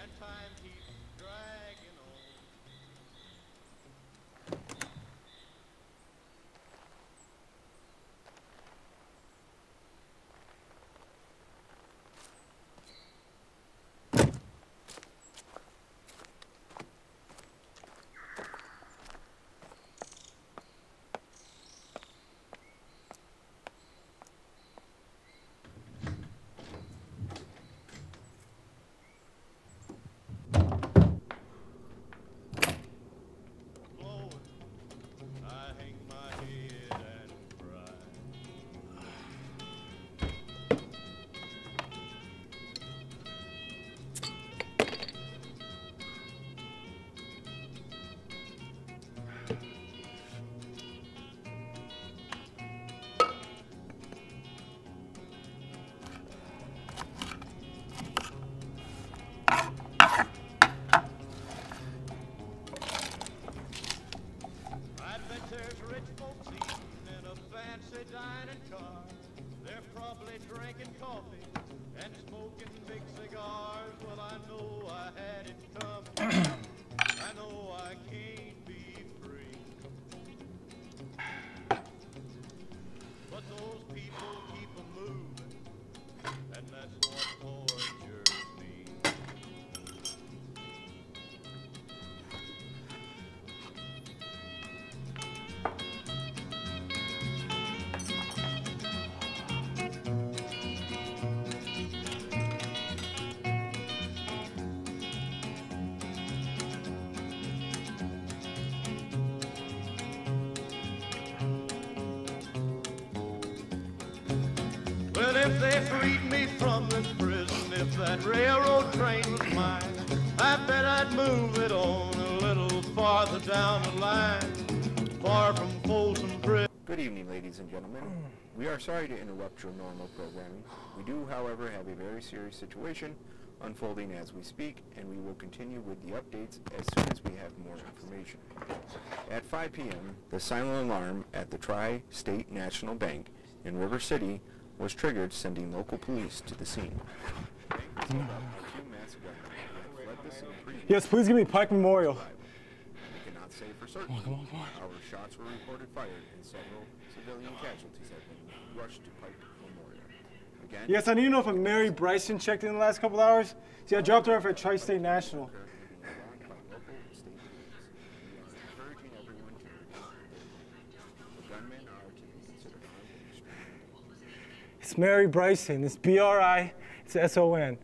That time he Adventures, rich folks eating in a fancy dining car. They're probably drinking coffee if they freed me from this prison, if that railroad train was mine, I bet I'd move it on a little farther down the line, far from Folsom Prison. Good evening, ladies and gentlemen. We are sorry to interrupt your normal programming. We do, however, have a very serious situation unfolding as we speak, and we will continue with the updates as soon as we have more information. At 5 p.m., the silent alarm at the Tri-State National Bank in River City was triggered, sending local police to the scene. The bank was held up by two masked gunmen who had fled the scene previously. Yes, please give me Pike Memorial. We cannot say for certain. However, shots were reported fired and several civilian casualties have been rushed to Pike Memorial. Again, Yes, I need to know if a Mary Bryson checked in the last couple hours. See, I dropped her off at Tri-State National. currently being sought by local and state police. We are encouraging everyone to remain alert. The gunmen are to be considered armed and extremely dangerous. It's Mary Bryson. It's B-R-I. It's S-O-N.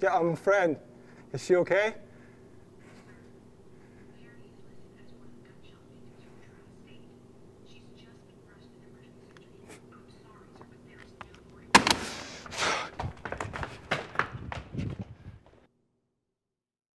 Yeah, I'm a friend. Is she okay?